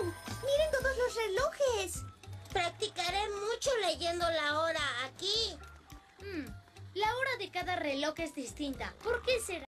Miren todos los relojes. Practicaré mucho leyendo la hora aquí. Hmm, La hora de cada reloj es distinta. ¿Por qué será?